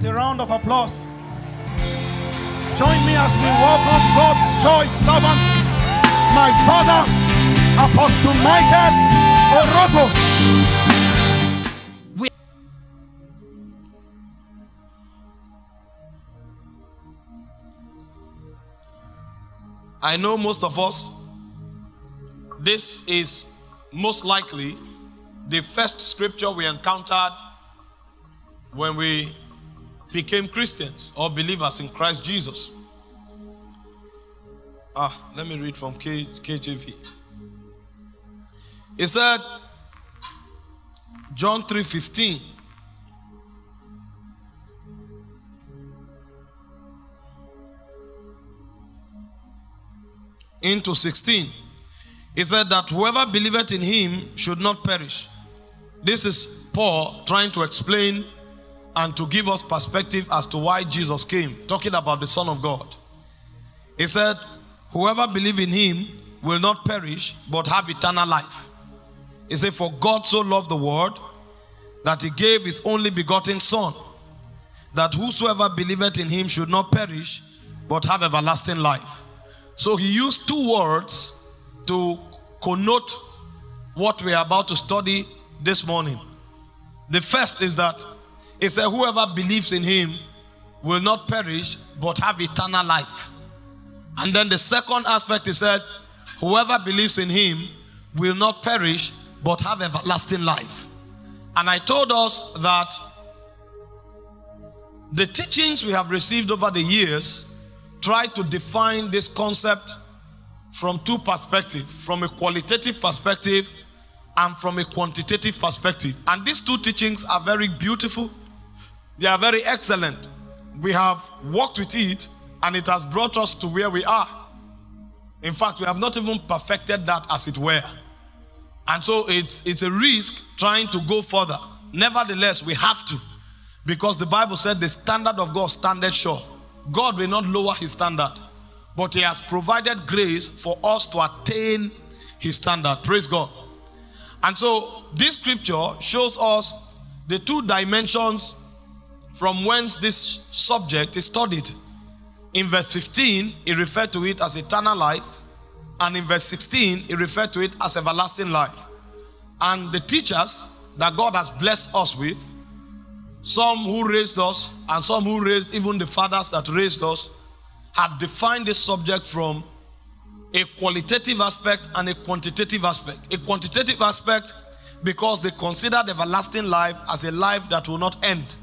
with a round of applause. Join me as we welcome God's choice servant, my father, Apostle Michael Orokpo. I know most of us, this is most likely the first scripture we encountered when we became Christians or believers in Christ Jesus. Ah, let me read from K, KJV. It said, John 3:15. Into 16. He said that whoever believeth in him should not perish. This is Paul trying to explain and to give us perspective as to why Jesus came, talking about the Son of God. He said, Whoever believe in him will not perish, but have eternal life. He said, For God so loved the world that he gave his only begotten Son, that whosoever believeth in him should not perish, but have everlasting life. So he used two words to connote what we are about to study this morning. The first is that he said, Whoever believes in him will not perish but have eternal life. And then the second aspect he said, Whoever believes in him will not perish but have everlasting life. And I told us that the teachings we have received over the years try to define this concept from two perspectives from a qualitative perspective and from a quantitative perspective. And these two teachings are very beautiful, they are very excellent. We have worked with it and it has brought us to where we are. In fact, we have not even perfected that as it were. And so it's, it's a risk trying to go further. Nevertheless, we have to because the Bible said the standard of God standeth sure. God will not lower his standard, but he has provided grace for us to attain his standard. Praise God. And so this scripture shows us the two dimensions from whence this subject is studied. In verse 15, he referred to it as eternal life, and in verse 16, he referred to it as everlasting life. And the teachers that God has blessed us with, some who raised us, and some who raised even the fathers that raised us, have defined this subject from a qualitative aspect and a quantitative aspect. A quantitative aspect because they considered everlasting life as a life that will not end.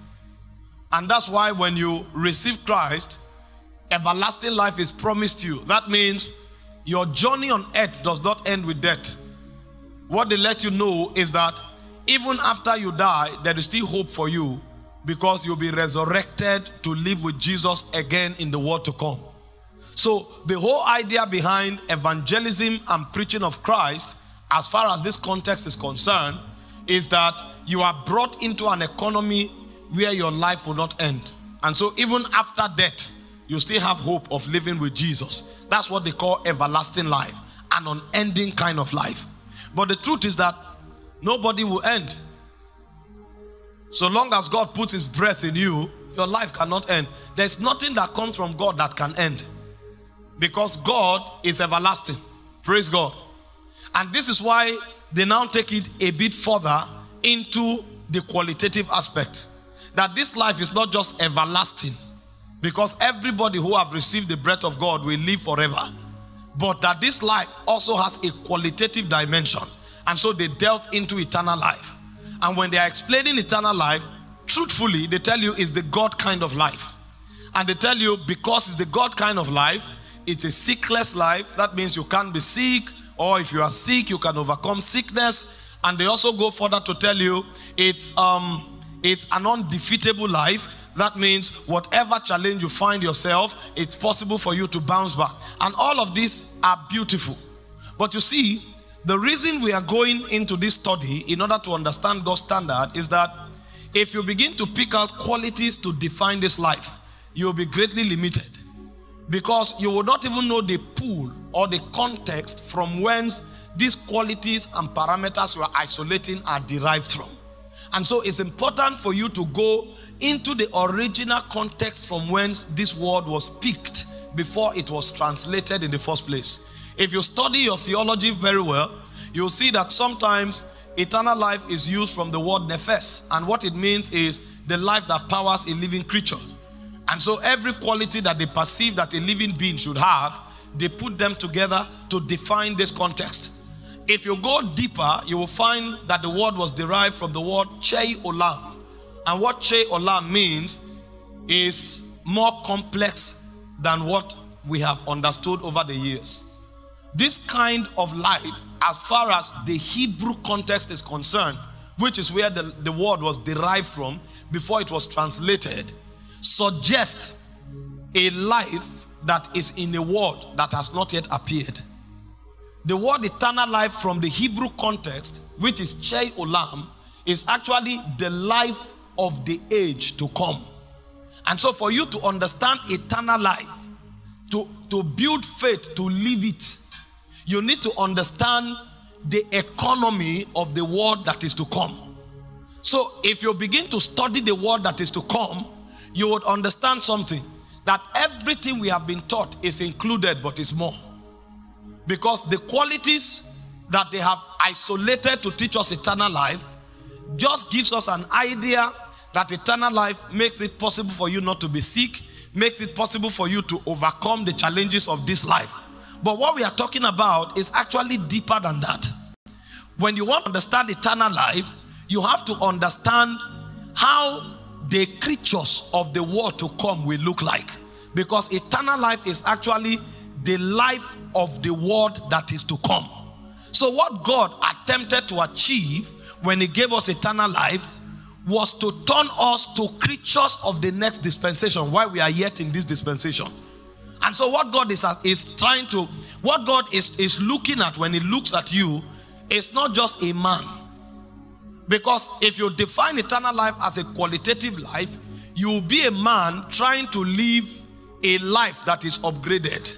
And that's why when you receive Christ, everlasting life is promised to you. That means your journey on earth does not end with death. What they let you know is that even after you die, there is still hope for you because you'll be resurrected to live with Jesus again in the world to come. So, the whole idea behind evangelism and preaching of Christ, as far as this context is concerned, is that you are brought into an economy where your life will not end. And so, even after death, you still have hope of living with Jesus. That's what they call everlasting life, an unending kind of life. But the truth is that nobody will end. So long as God puts his breath in you, your life cannot end. There's nothing that comes from God that can end. Because God is everlasting. Praise God. And this is why they now take it a bit further into the qualitative aspect. That this life is not just everlasting. Because everybody who have received the breath of God will live forever. But that this life also has a qualitative dimension. And so they delve into eternal life. And when they are explaining eternal life, truthfully, they tell you it's the God kind of life. And they tell you because it's the God kind of life, it's a sickless life. That means you can't be sick, or if you are sick, you can overcome sickness. And they also go further to tell you it's um it's an undefeatable life. That means whatever challenge you find yourself, it's possible for you to bounce back. And all of these are beautiful. But you see, the reason we are going into this study in order to understand God's standard is that if you begin to pick out qualities to define this life, you'll be greatly limited because you will not even know the pool or the context from whence these qualities and parameters you are isolating are derived from. And so it's important for you to go into the original context from whence this word was picked before it was translated in the first place. If you study your theology very well, you'll see that sometimes eternal life is used from the word nephes, and what it means is the life that powers a living creature. And so every quality that they perceive that a living being should have, they put them together to define this context. If you go deeper, you will find that the word was derived from the word che olam. And what che olam means is more complex than what we have understood over the years. This kind of life, as far as the Hebrew context is concerned, which is where the, the word was derived from before it was translated, suggests a life that is in a world that has not yet appeared. The word eternal life from the Hebrew context, which is Che Olam, is actually the life of the age to come. And so, for you to understand eternal life, to, to build faith, to live it, you need to understand the economy of the world that is to come. So, if you begin to study the world that is to come, you would understand something that everything we have been taught is included, but is more. Because the qualities that they have isolated to teach us eternal life just gives us an idea that eternal life makes it possible for you not to be sick, makes it possible for you to overcome the challenges of this life. But what we are talking about is actually deeper than that. When you want to understand eternal life, you have to understand how the creatures of the world to come will look like. Because eternal life is actually the life of the world that is to come. So, what God attempted to achieve when He gave us eternal life was to turn us to creatures of the next dispensation while we are yet in this dispensation. And so, what God is, is trying to, what God is, is looking at when He looks at you is not just a man. Because if you define eternal life as a qualitative life, you will be a man trying to live a life that is upgraded.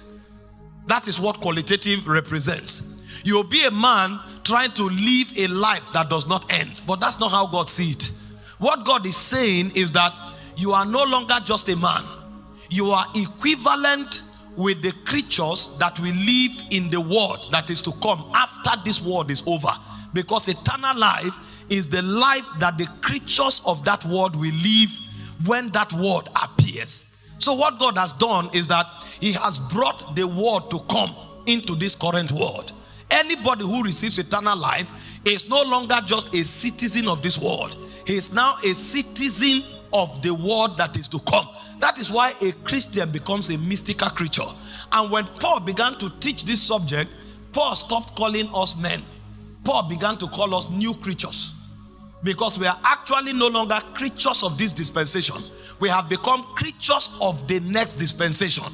That is what qualitative represents. You will be a man trying to live a life that does not end. But that's not how God sees it. What God is saying is that you are no longer just a man, you are equivalent with the creatures that will live in the world that is to come after this world is over. Because eternal life is the life that the creatures of that world will live when that world appears. So, what God has done is that He has brought the world to come into this current world. Anybody who receives eternal life is no longer just a citizen of this world, he is now a citizen of the world that is to come. That is why a Christian becomes a mystical creature. And when Paul began to teach this subject, Paul stopped calling us men. Paul began to call us new creatures because we are actually no longer creatures of this dispensation. We have become creatures of the next dispensation.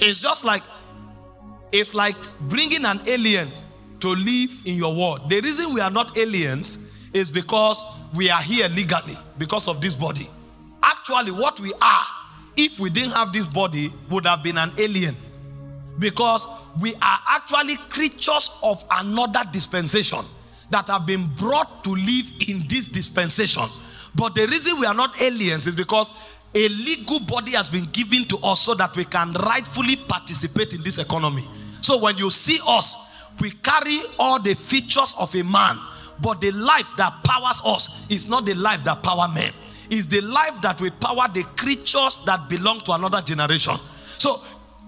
It's just like it's like bringing an alien to live in your world. The reason we are not aliens is because we are here legally because of this body. Actually, what we are, if we didn't have this body, would have been an alien. Because we are actually creatures of another dispensation that have been brought to live in this dispensation. But the reason we are not aliens is because a legal body has been given to us so that we can rightfully participate in this economy. So when you see us, we carry all the features of a man, but the life that powers us is not the life that power men. Is the life that will power the creatures that belong to another generation. So,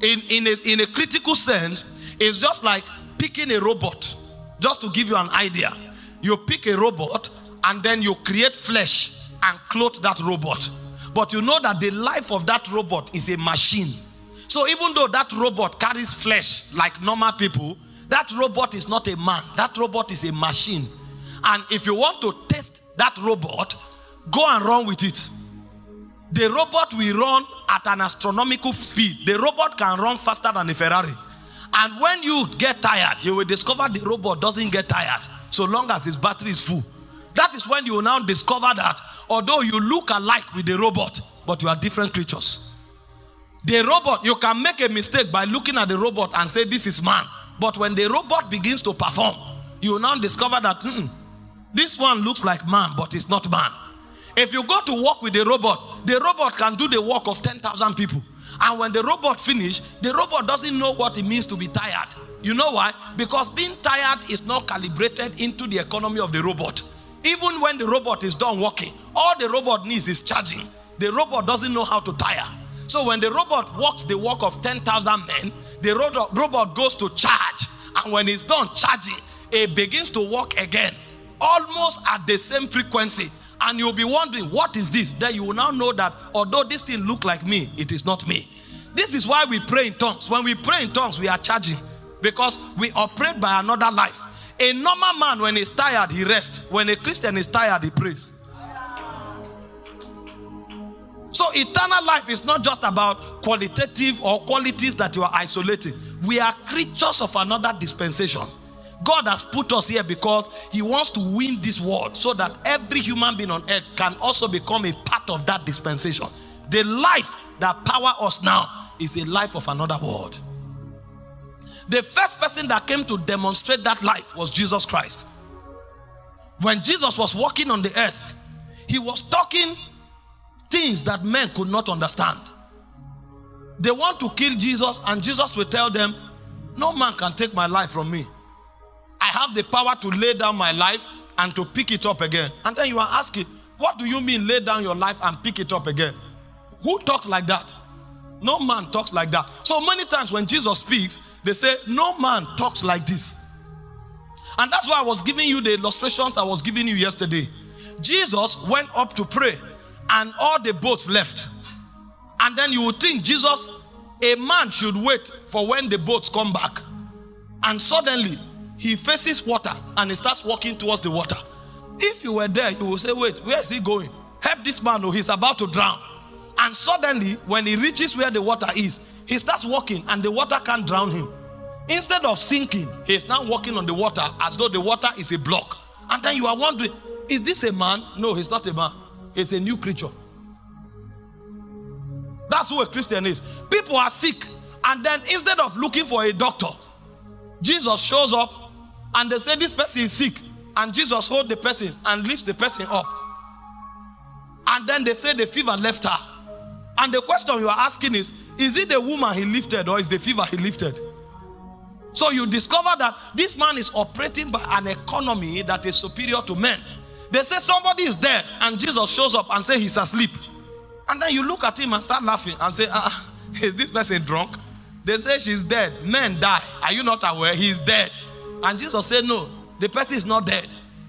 in, in, a, in a critical sense, it's just like picking a robot. Just to give you an idea, you pick a robot and then you create flesh and clothe that robot. But you know that the life of that robot is a machine. So even though that robot carries flesh like normal people, that robot is not a man. That robot is a machine. And if you want to test that robot, go and run with it. The robot will run at an astronomical speed. The robot can run faster than a Ferrari. And when you get tired, you will discover the robot doesn't get tired so long as his battery is full. That is when you will now discover that although you look alike with the robot, but you are different creatures. The robot, you can make a mistake by looking at the robot and say, This is man. But when the robot begins to perform, you will now discover that, hmm, this one looks like man, but it's not man. If you go to work with a robot, the robot can do the work of 10,000 people. And when the robot finish, the robot doesn't know what it means to be tired. You know why? Because being tired is not calibrated into the economy of the robot. Even when the robot is done working, all the robot needs is charging. The robot doesn't know how to tire. So when the robot works the work of 10,000 men, the robot goes to charge. And when it's done charging, it begins to work again, almost at the same frequency. And you'll be wondering, what is this? Then you will now know that although this thing look like me, it is not me. This is why we pray in tongues. When we pray in tongues, we are charging because we operate by another life. A normal man, when he's tired, he rests. When a Christian is tired, he prays. So, eternal life is not just about qualitative or qualities that you are isolating. We are creatures of another dispensation. God has put us here because He wants to win this world so that every human being on earth can also become a part of that dispensation. The life that power us now is a life of another world. The first person that came to demonstrate that life was Jesus Christ. When Jesus was walking on the earth, He was talking things that men could not understand. They want to kill Jesus, and Jesus will tell them, No man can take my life from me. I have the power to lay down my life and to pick it up again. And then you are asking, What do you mean, lay down your life and pick it up again? Who talks like that? No man talks like that. So many times when Jesus speaks, they say, No man talks like this. And that's why I was giving you the illustrations I was giving you yesterday. Jesus went up to pray and all the boats left. And then you would think Jesus, a man should wait for when the boats come back. And suddenly he faces water and he starts walking towards the water. If you were there, you will say, Wait, where is he going? Help this man, or he's about to drown. And suddenly, when he reaches where the water is, he starts walking and the water can't drown him. Instead of sinking, he's now walking on the water as though the water is a block. And then you are wondering, is this a man? No, he's not a man is a new creature. That's who a Christian is. People are sick, and then instead of looking for a doctor, Jesus shows up and they say, This person is sick. And Jesus hold the person and lift the person up. And then they say the fever left her. And the question you are asking is Is it the woman he lifted or is the fever he lifted? So you discover that this man is operating by an economy that is superior to men. They say somebody is dead, and Jesus shows up and say he's asleep. And then you look at him and start laughing and say, ah, is this person drunk? They say she's dead. Men die. Are you not aware? He's dead. And Jesus said, No, the person is not dead.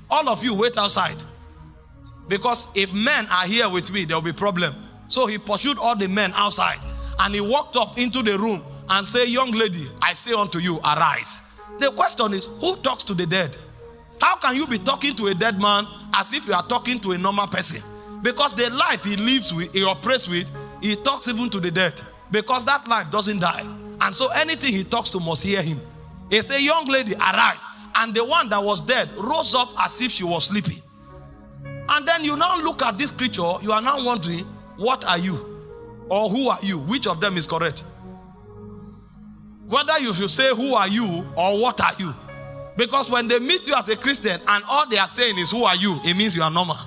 All of you wait outside. Because if men are here with me, there will be problem. So he pursued all the men outside. And he walked up into the room and said, Young lady, I say unto you, arise. The question is, who talks to the dead? How can you be talking to a dead man as if you are talking to a normal person? Because the life he lives with, he operates with, he talks even to the dead. Because that life doesn't die. And so anything he talks to must hear him. He say, Young lady, arise. And the one that was dead rose up as if she was sleeping. And then you now look at this creature, you are now wondering, What are you? Or who are you? Which of them is correct? Whether you should say, Who are you? or What are you? Because when they meet you as a Christian and all they are saying is, Who are you? it means you are normal.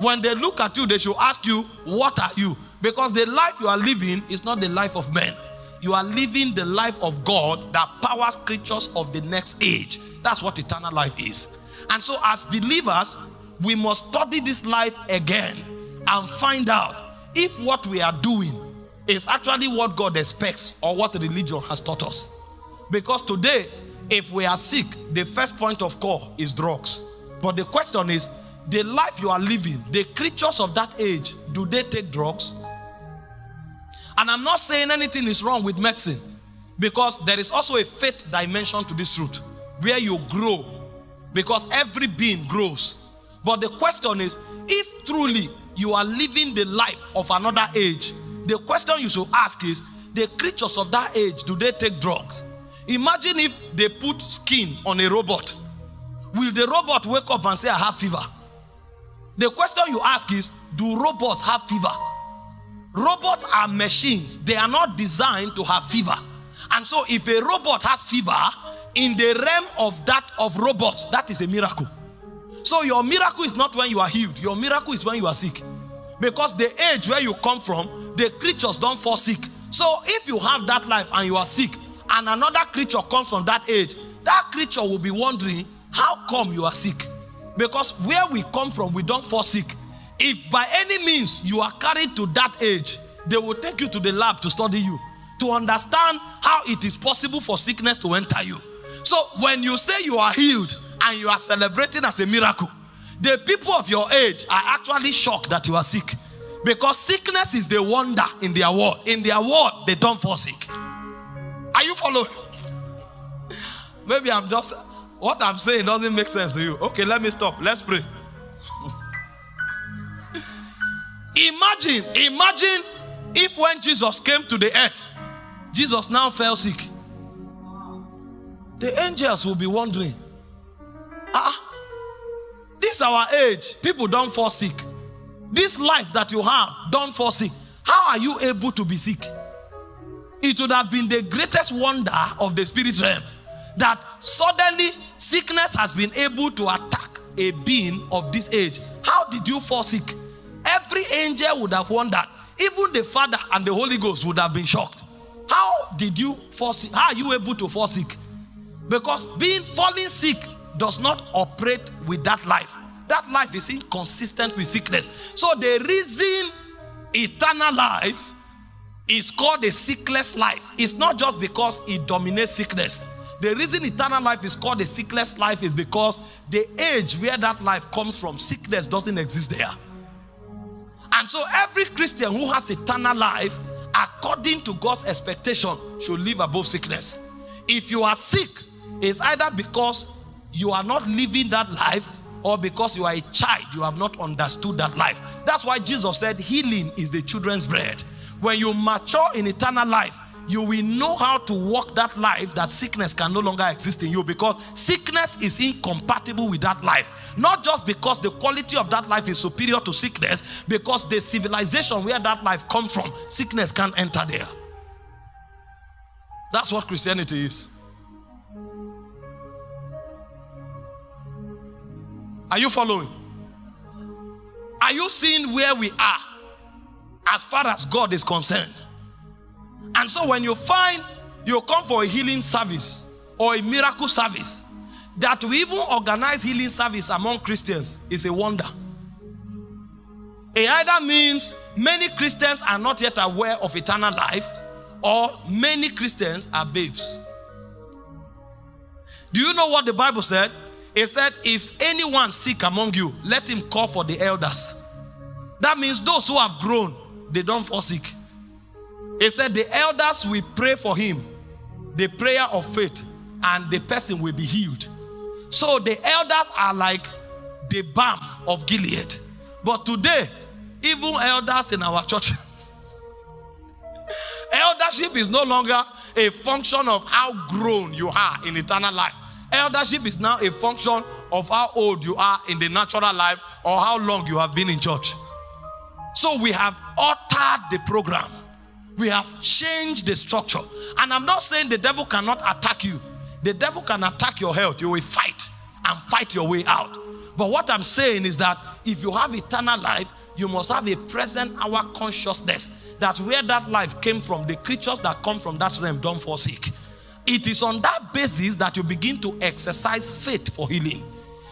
When they look at you, they should ask you, What are you? Because the life you are living is not the life of men. You are living the life of God that powers creatures of the next age. That's what eternal life is. And so, as believers, we must study this life again and find out if what we are doing is actually what God expects or what religion has taught us. Because today, if we are sick, the first point of call is drugs. But the question is the life you are living, the creatures of that age, do they take drugs? And I'm not saying anything is wrong with medicine because there is also a faith dimension to this truth where you grow because every being grows. But the question is if truly you are living the life of another age, the question you should ask is the creatures of that age, do they take drugs? Imagine if they put skin on a robot. Will the robot wake up and say, I have fever? The question you ask is, do robots have fever? Robots are machines. They are not designed to have fever. And so if a robot has fever, in the realm of that of robots, that is a miracle. So your miracle is not when you are healed, your miracle is when you are sick. Because the age where you come from, the creatures don't fall sick. So if you have that life and you are sick, and another creature comes from that age, that creature will be wondering, how come you are sick? Because where we come from, we don't fall sick. If by any means you are carried to that age, they will take you to the lab to study you, to understand how it is possible for sickness to enter you. So when you say you are healed and you are celebrating as a miracle, the people of your age are actually shocked that you are sick. Because sickness is the wonder in their world. In their world, they don't fall sick. Are you following? Maybe I'm just what I'm saying doesn't make sense to you. Okay, let me stop. Let's pray. Imagine, imagine if when Jesus came to the earth, Jesus now fell sick. The angels will be wondering, ah, this our age. People don't fall sick. This life that you have, don't fall sick. How are you able to be sick? It would have been the greatest wonder of the spirit realm that suddenly sickness has been able to attack a being of this age. How did you fall sick? Every angel would have wondered. Even the Father and the Holy Ghost would have been shocked. How did you fall sick? How are you able to fall sick? Because being falling sick does not operate with that life. That life is inconsistent with sickness. So the reason eternal life is called a sickless life. It's not just because it dominates sickness. The reason eternal life is called a sickless life is because the age where that life comes from, sickness doesn't exist there. And so every Christian who has eternal life, according to God's expectation, should live above sickness. If you are sick, it's either because you are not living that life or because you are a child, you have not understood that life. That's why Jesus said, Healing is the children's bread. When you mature in eternal life, you will know how to walk that life that sickness can no longer exist in you because sickness is incompatible with that life. Not just because the quality of that life is superior to sickness, because the civilization where that life comes from, sickness can't enter there. That's what Christianity is. Are you following? Are you seeing where we are as far as God is concerned? And so when you find you come for a healing service or a miracle service, that we even organize healing service among Christians is a wonder. It either means many Christians are not yet aware of eternal life, or many Christians are babes. Do you know what the Bible said? It said, If anyone sick among you, let him call for the elders. That means those who have grown, they don't fall sick. It said, The elders will pray for him, the prayer of faith, and the person will be healed. So the elders are like the balm of Gilead. But today, even elders in our churches, eldership is no longer a function of how grown you are in eternal life. Eldership is now a function of how old you are in the natural life or how long you have been in church. So we have altered the program. We have changed the structure. And I'm not saying the devil cannot attack you. The devil can attack your health. You will fight and fight your way out. But what I'm saying is that if you have eternal life, you must have a present hour consciousness that where that life came from, the creatures that come from that realm don't forsake. It is on that basis that you begin to exercise faith for healing.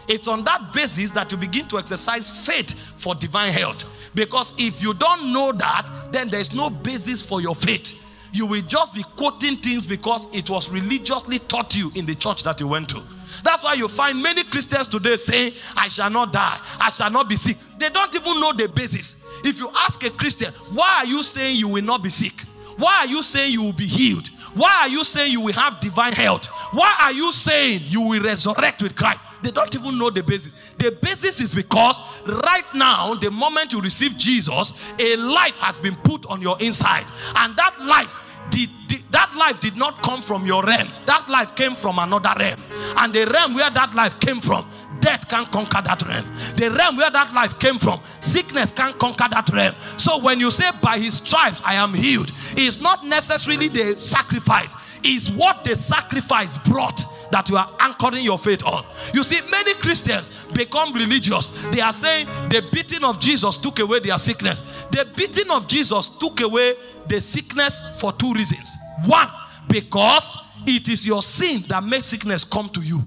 It's on that basis that you begin to exercise faith for divine health. Because if you don't know that, then there's no basis for your faith. You will just be quoting things because it was religiously taught you in the church that you went to. That's why you find many Christians today saying, I shall not die, I shall not be sick. They don't even know the basis. If you ask a Christian, why are you saying you will not be sick? Why are you saying you will be healed? Why are you saying you will have divine health? Why are you saying you will resurrect with Christ? They don't even know the basis. The basis is because right now, the moment you receive Jesus, a life has been put on your inside, and that life did, did, that life did not come from your realm. That life came from another realm, and the realm where that life came from, death can't conquer that realm. The realm where that life came from, sickness can't conquer that realm. So when you say, By his stripes I am healed, it's not necessarily the sacrifice, it's what the sacrifice brought that you are anchoring your faith on. You see, many Christians become religious. They are saying the beating of Jesus took away their sickness. The beating of Jesus took away the sickness for two reasons. One, because it is your sin that makes sickness come to you.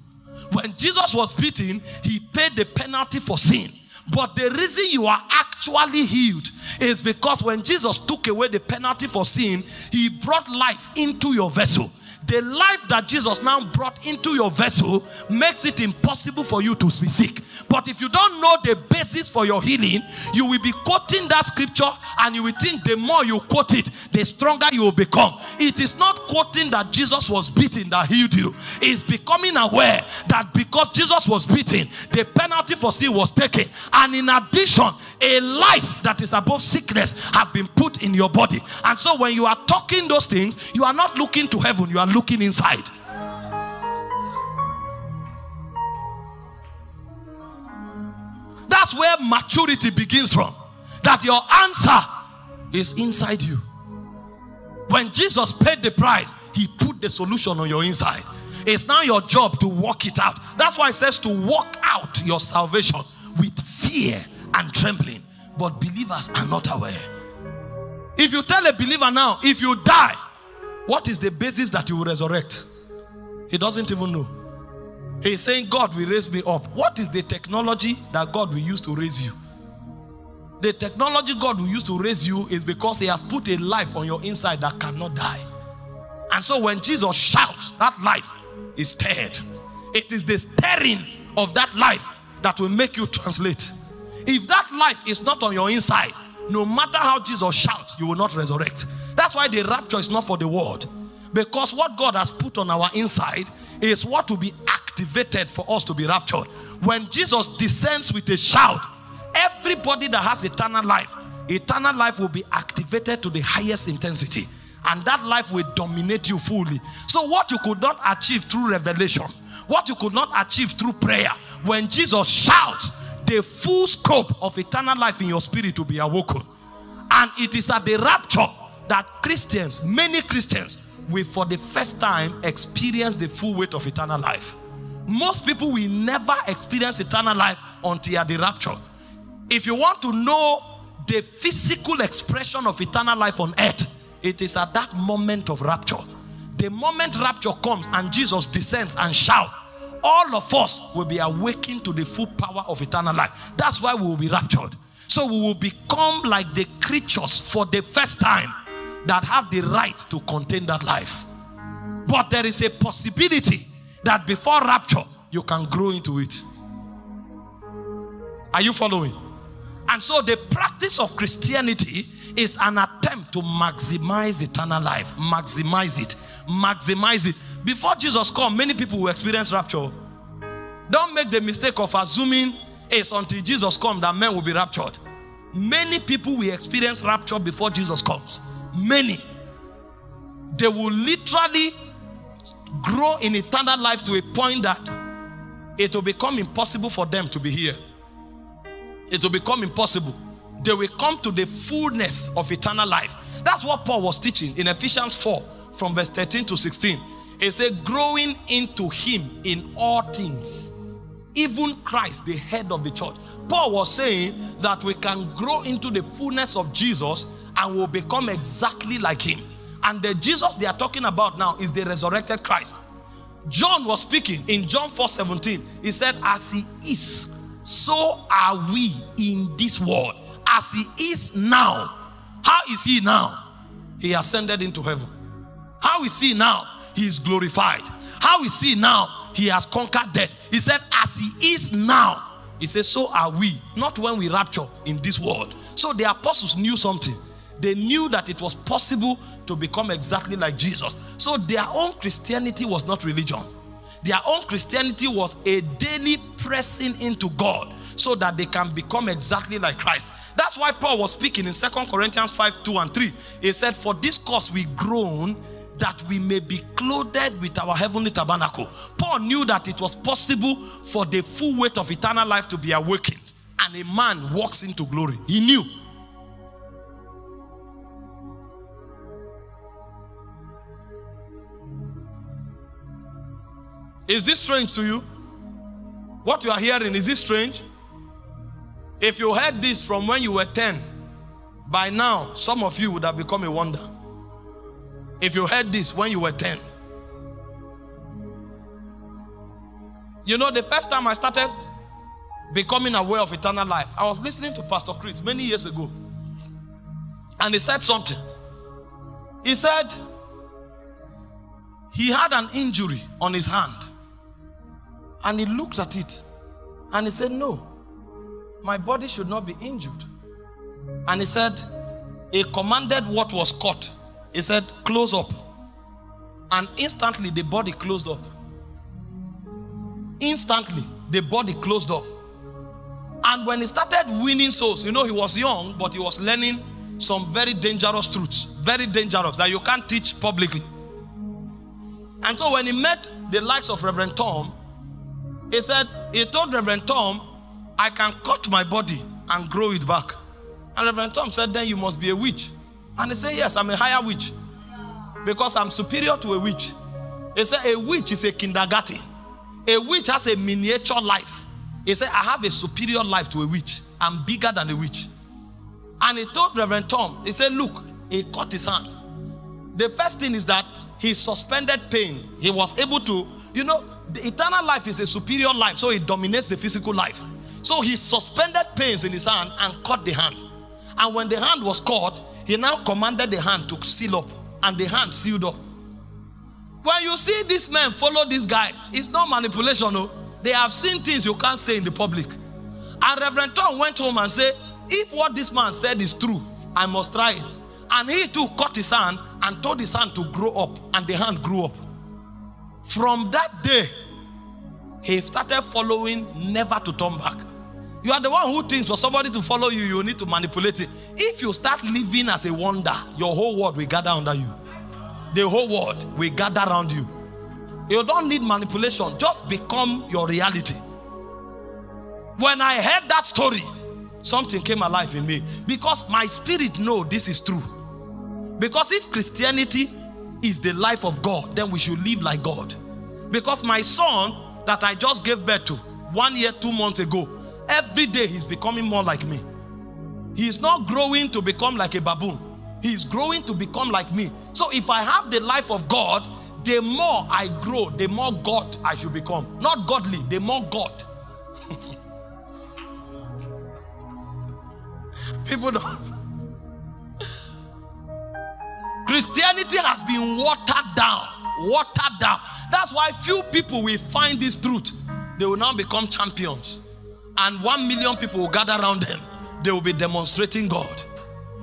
When Jesus was beaten, he paid the penalty for sin. But the reason you are actually healed is because when Jesus took away the penalty for sin, he brought life into your vessel the life that Jesus now brought into your vessel makes it impossible for you to be sick. But if you don't know the basis for your healing, you will be quoting that scripture and you will think the more you quote it, the stronger you will become. It is not quoting that Jesus was beaten that healed you, it's becoming aware that because Jesus was beaten, the penalty for sin was taken. And in addition, a life that is above sickness have been put in your body. And so when you are talking those things, you are not looking to heaven, you are looking inside. That's where maturity begins from. That your answer is inside you. When Jesus paid the price, he put the solution on your inside. It's now your job to work it out. That's why it says to work out your salvation with fear and trembling. But believers are not aware. If you tell a believer now, if you die, what is the basis that you will resurrect? He doesn't even know. He's saying, God will raise me up. What is the technology that God will use to raise you? The technology God will use to raise you is because He has put a life on your inside that cannot die. And so when Jesus shouts, that life is stirred. It is the stirring of that life that will make you translate. If that life is not on your inside, no matter how Jesus shouts, you will not resurrect. That's why the rapture is not for the world. Because what God has put on our inside is what will be activated for us to be raptured. When Jesus descends with a shout, everybody that has eternal life, eternal life will be activated to the highest intensity. And that life will dominate you fully. So, what you could not achieve through revelation, what you could not achieve through prayer, when Jesus shouts, the full scope of eternal life in your spirit will be awoken. And it is at the rapture that Christians, many Christians, will for the first time experience the full weight of eternal life. Most people will never experience eternal life until the rapture. If you want to know the physical expression of eternal life on earth, it is at that moment of rapture. The moment rapture comes and Jesus descends and shouts, all of us will be awakened to the full power of eternal life. That's why we will be raptured. So we will become like the creatures for the first time that have the right to contain that life. But there is a possibility that before rapture, you can grow into it. Are you following? And so the practice of Christianity is an attempt to maximize eternal life. Maximize it. Maximize it. Before Jesus come, many people will experience rapture. Don't make the mistake of assuming it's until Jesus come that men will be raptured. Many people will experience rapture before Jesus comes. Many. They will literally grow in eternal life to a point that it will become impossible for them to be here. It will become impossible. They will come to the fullness of eternal life. That's what Paul was teaching in Ephesians 4 from verse 13 to 16. He said, growing into him in all things, even Christ, the head of the church. Paul was saying that we can grow into the fullness of Jesus and will become exactly like him. And the Jesus they are talking about now is the resurrected Christ. John was speaking in John 4 17. He said, As he is, so are we in this world. As he is now. How is he now? He ascended into heaven. How is he now? He is glorified. How is he now? He has conquered death. He said, As he is now. He says, So are we. Not when we rapture in this world. So the apostles knew something. They knew that it was possible to become exactly like Jesus. So their own Christianity was not religion. Their own Christianity was a daily pressing into God so that they can become exactly like Christ. That's why Paul was speaking in Second Corinthians 5 2 and 3. He said, For this cause we groan that we may be clothed with our heavenly tabernacle. Paul knew that it was possible for the full weight of eternal life to be awakened and a man walks into glory. He knew. Is this strange to you? What you are hearing, is this strange? If you heard this from when you were 10, by now, some of you would have become a wonder. If you heard this when you were 10, you know, the first time I started becoming aware of eternal life, I was listening to Pastor Chris many years ago. And he said something. He said he had an injury on his hand. And he looked at it and he said, No, my body should not be injured. And he said, He commanded what was caught. He said, Close up. And instantly the body closed up. Instantly the body closed up. And when he started winning souls, you know, he was young, but he was learning some very dangerous truths, very dangerous that you can't teach publicly. And so when he met the likes of Reverend Tom, he said, he told Reverend Tom, I can cut my body and grow it back. And Reverend Tom said, then you must be a witch. And he said, yes, I'm a higher witch because I'm superior to a witch. He said, a witch is a kindergarten. A witch has a miniature life. He said, I have a superior life to a witch. I'm bigger than a witch. And he told Reverend Tom, he said, Look, he cut his hand. The first thing is that he suspended pain. He was able to, you know, the eternal life is a superior life, so it dominates the physical life. So he suspended pains in his hand and cut the hand. And when the hand was cut, he now commanded the hand to seal up, and the hand sealed up. When you see these men follow these guys, it's not manipulation. No. They have seen things you can't say in the public. And Reverend Tom went home and said, If what this man said is true, I must try it. And he too cut his hand and told his hand to grow up, and the hand grew up. From that day, he started following, never to turn back. You are the one who thinks for somebody to follow you, you need to manipulate it. If you start living as a wonder, your whole world will gather under you. The whole world will gather around you. You don't need manipulation, just become your reality. When I heard that story, something came alive in me because my spirit know this is true. Because if Christianity is the life of God, then we should live like God. Because my son that I just gave birth to one year, two months ago, every day he's becoming more like me. He's not growing to become like a baboon, he's growing to become like me. So if I have the life of God, the more I grow, the more God I should become. Not godly, the more God. People don't. Christianity has been watered down. Watered down. That's why few people will find this truth. They will now become champions. And one million people will gather around them. They will be demonstrating God.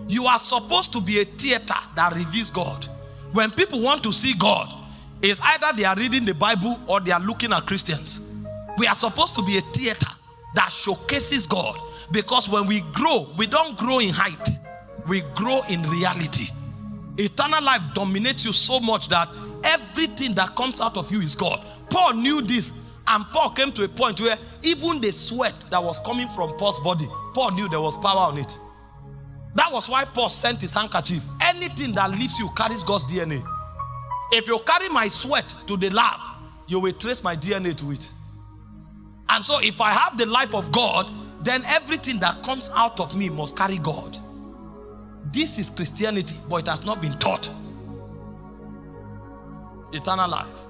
You are supposed to be a theater that reveals God. When people want to see God, it's either they are reading the Bible or they are looking at Christians. We are supposed to be a theater that showcases God because when we grow, we don't grow in height, we grow in reality. Eternal life dominates you so much that everything that comes out of you is God. Paul knew this, and Paul came to a point where even the sweat that was coming from Paul's body, Paul knew there was power on it. That was why Paul sent his handkerchief. Anything that leaves you carries God's DNA. If you carry my sweat to the lab, you will trace my DNA to it. And so, if I have the life of God, then everything that comes out of me must carry God. This is Christianity, but it has not been taught. Eternal life.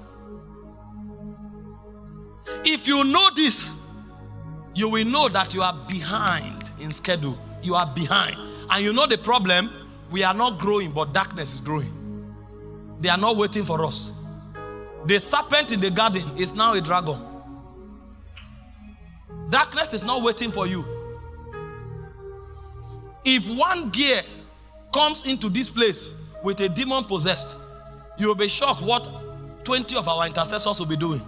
If you know this, you will know that you are behind in schedule. You are behind. And you know the problem? We are not growing, but darkness is growing. They are not waiting for us. The serpent in the garden is now a dragon. Darkness is not waiting for you. If one gear comes into this place with a demon possessed, you will be shocked what 20 of our intercessors will be doing.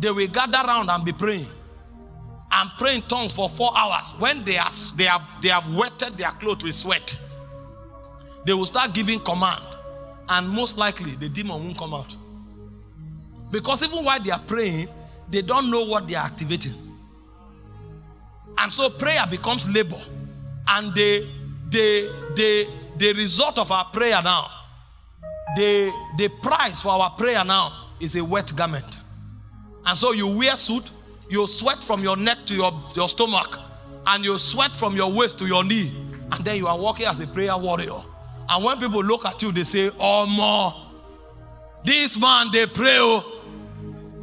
They will gather around and be praying and pray in tongues for four hours. When they, are, they, have, they have wetted their clothes with sweat, they will start giving command, and most likely the demon won't come out. Because even while they are praying, they don't know what they are activating. And so prayer becomes labor. And the, the, the, the result of our prayer now, the, the price for our prayer now is a wet garment. And so you wear suit, you sweat from your neck to your, your stomach, and you sweat from your waist to your knee. And then you are walking as a prayer warrior. And when people look at you, they say, Oh, more. This man, they pray. Oh.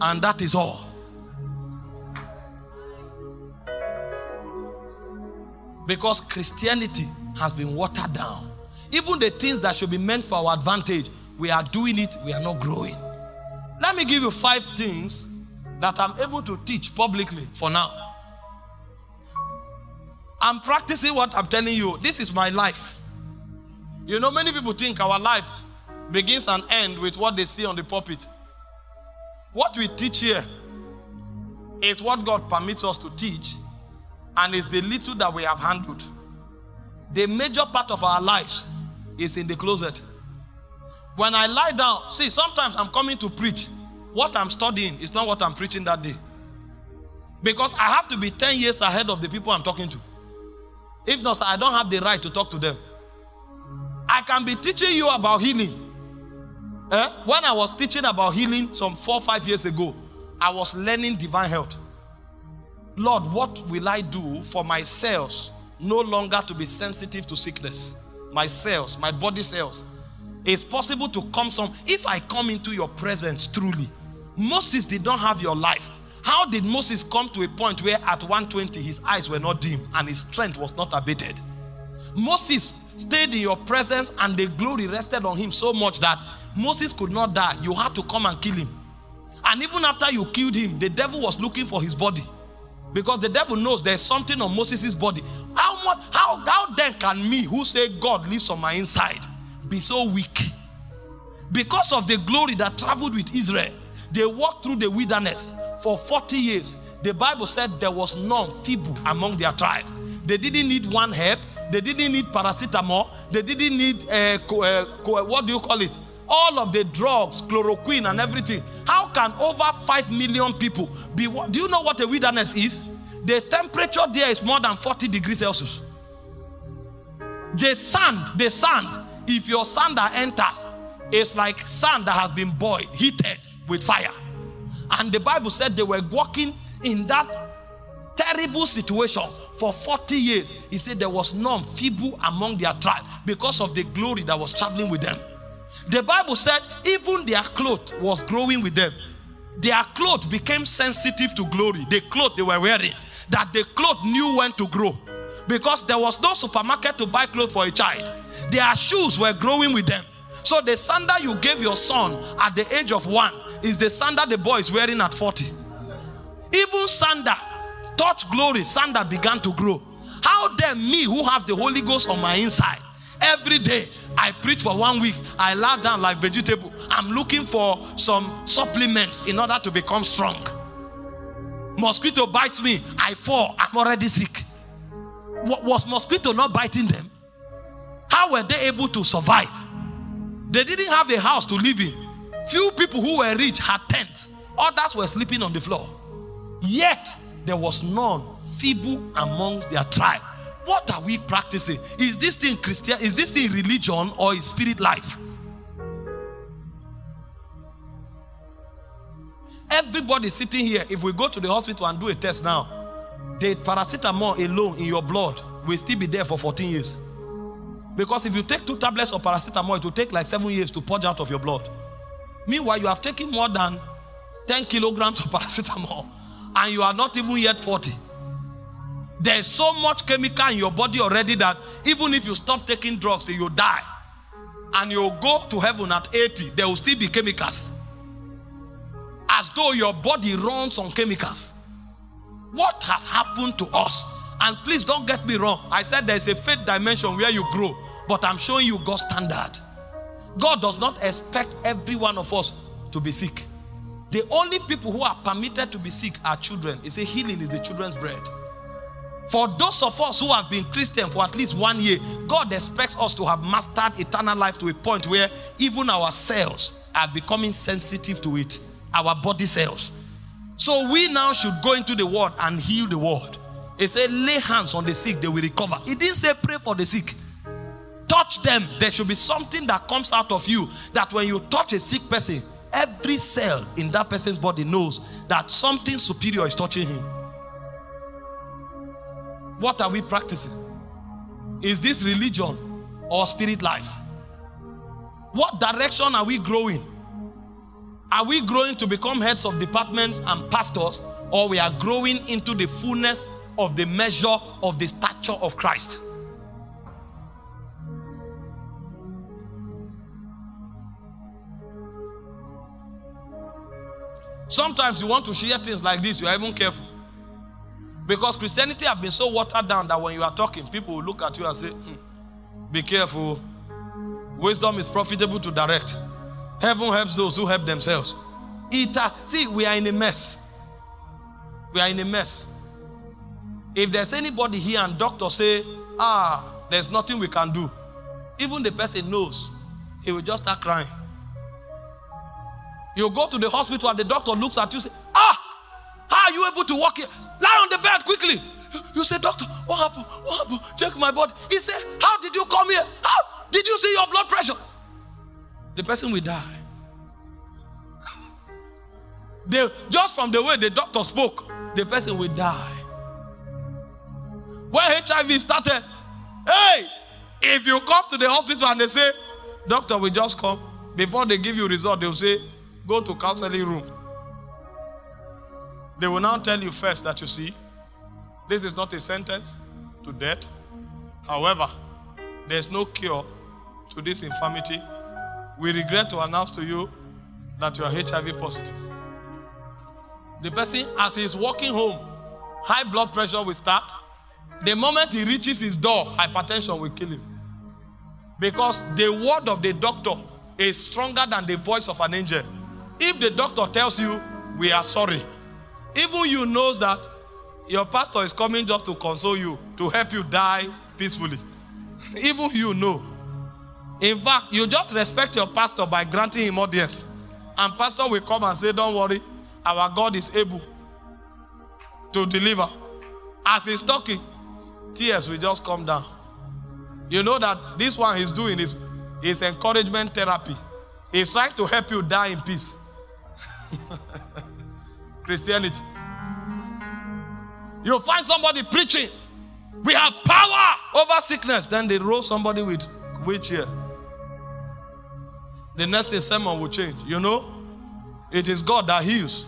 And that is all. Because Christianity has been watered down. Even the things that should be meant for our advantage, we are doing it, we are not growing. Let me give you five things that I'm able to teach publicly for now. I'm practicing what I'm telling you. This is my life. You know, many people think our life begins and ends with what they see on the pulpit. What we teach here is what God permits us to teach, and is the little that we have handled. The major part of our lives is in the closet. When I lie down, see, sometimes I'm coming to preach. What I'm studying is not what I'm preaching that day. Because I have to be 10 years ahead of the people I'm talking to. If not, I don't have the right to talk to them. I can be teaching you about healing. Eh? When I was teaching about healing some four, five years ago, I was learning divine health. Lord, what will I do for my cells no longer to be sensitive to sickness? My cells, my body cells. It's possible to come some. If I come into your presence truly, Moses did not have your life. How did Moses come to a point where at 120 his eyes were not dim and his strength was not abated? Moses stayed in your presence and the glory rested on him so much that Moses could not die. You had to come and kill him. And even after you killed him, the devil was looking for his body. Because the devil knows there's something on Moses' body. How much how, how then can me who say God lives on my inside be so weak? Because of the glory that traveled with Israel, they walked through the wilderness for 40 years. The Bible said there was none feeble among their tribe. They didn't need one herb, they didn't need paracetamol, they didn't need uh, co- uh, co- what do you call it? All of the drugs, chloroquine, and everything. How can over 5 million people be? Do you know what a wilderness is? The temperature there is more than 40 degrees Celsius. The sand, the sand, if your sand that enters, it's like sand that has been boiled, heated with fire. And the Bible said they were walking in that terrible situation for 40 years. He said there was none feeble among their tribe because of the glory that was traveling with them. The Bible said even their cloth was growing with them. Their cloth became sensitive to glory. The cloth they were wearing, that the cloth knew when to grow. Because there was no supermarket to buy clothes for a child. Their shoes were growing with them. So the sandal you gave your son at the age of one is the sandal the boy is wearing at 40. Even sandal, touch glory, sandal began to grow. How then me who have the Holy Ghost on my inside, every day I preach for one week, I lie down like vegetable. I'm looking for some supplements in order to become strong. Mosquito bites me, I fall, I'm already sick. What was mosquito not biting them? How were they able to survive? They didn't have a house to live in. Few people who were rich had tents, others were sleeping on the floor. Yet there was none feeble amongst their tribe. What are we practicing? Is this thing Christian? Is this thing religion or is spirit life? Everybody sitting here, if we go to the hospital and do a test now, the paracetamol alone in your blood will still be there for 14 years. Because if you take two tablets of paracetamol, it will take like seven years to purge out of your blood. Meanwhile, you have taken more than 10 kilograms of paracetamol and you are not even yet 40. There's so much chemical in your body already that even if you stop taking drugs, you will die. And you'll go to heaven at 80, there will still be chemicals. As though your body runs on chemicals. What has happened to us? And please don't get me wrong. I said there's a faith dimension where you grow, but I'm showing you God's standard. God does not expect every one of us to be sick. The only people who are permitted to be sick are children. He said healing is the children's bread. For those of us who have been Christian for at least one year, God expects us to have mastered eternal life to a point where even our cells are becoming sensitive to it, our body cells. So we now should go into the world and heal the world. He said, lay hands on the sick, they will recover. He didn't say pray for the sick. Touch them. There should be something that comes out of you that when you touch a sick person, every cell in that person's body knows that something superior is touching him. What are we practicing? Is this religion or spirit life? What direction are we growing? Are we growing to become heads of departments and pastors, or we are growing into the fullness of the measure of the stature of Christ? Sometimes you want to share things like this, you are even careful. Because Christianity have been so watered down that when you are talking, people will look at you and say, hmm, Be careful. Wisdom is profitable to direct. Heaven helps those who help themselves. It, see, we are in a mess. We are in a mess. If there's anybody here and doctor say, ah, there's nothing we can do, even the person knows, he will just start crying. You go to the hospital and the doctor looks at you say, ah, how are you able to walk here? Lie on the bed quickly. You say, doctor, what happened? What happened? Check my body. He said, how did you come here? How did you see your blood pressure? The person will die. They, just from the way the doctor spoke, the person will die. When HIV started, hey, if you come to the hospital and they say, doctor will just come, before they give you result, they'll say, go to counseling room. They will now tell you first that you see, this is not a sentence to death. However, there's no cure to this infirmity. We regret to announce to you that you are HIV positive. The person, as he's walking home, high blood pressure will start. The moment he reaches his door, hypertension will kill him. Because the word of the doctor is stronger than the voice of an angel. If the doctor tells you, we are sorry, even you knows that your pastor is coming just to console you, to help you die peacefully. Even you know. In fact, you just respect your pastor by granting him audience. And pastor will come and say, don't worry, our God is able to deliver. As he's talking, tears will just come down. You know that this one he's doing is, is encouragement therapy. He's trying to help you die in peace. Christianity. You find somebody preaching, we have power over sickness. Then they roll somebody with wheelchair. The next thing sermon will change. You know, it is God that heals.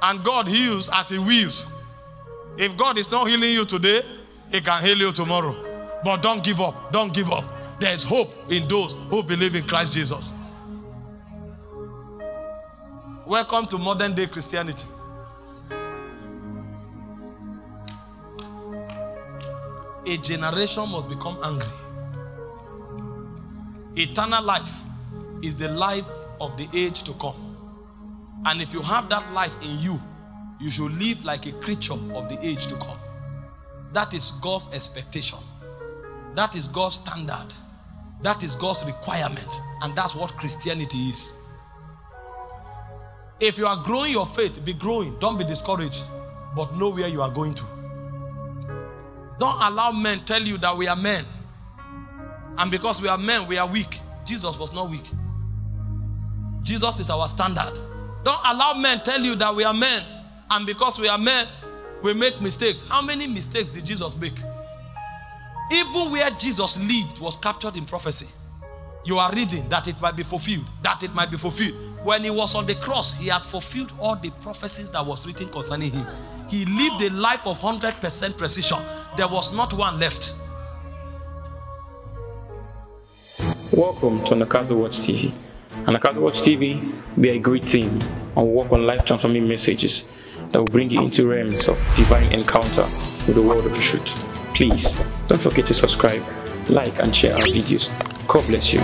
And God heals as He wills. If God is not healing you today, He can heal you tomorrow. But don't give up. Don't give up. There is hope in those who believe in Christ Jesus. Welcome to modern day Christianity. A generation must become angry. Eternal life is the life of the age to come. And if you have that life in you, you should live like a creature of the age to come. That is God's expectation. That is God's standard. That is God's requirement. And that's what Christianity is. If you are growing your faith, be growing. Don't be discouraged, but know where you are going to. Don't allow men tell you that we are men. And because we are men, we are weak. Jesus was not weak. Jesus is our standard. Don't allow men tell you that we are men. And because we are men, we make mistakes. How many mistakes did Jesus make? Even where Jesus lived was captured in prophecy. You are reading that it might be fulfilled, that it might be fulfilled. When he was on the cross, he had fulfilled all the prophecies that was written concerning him. He lived a life of 100% precision. There was not one left. Welcome to Anagkazo Watch TV. On Anagkazo Watch TV, we are a great team and work on life transforming messages that will bring you into realms of divine encounter with the world of truth. Please don't forget to subscribe, like, and share our videos. God bless you.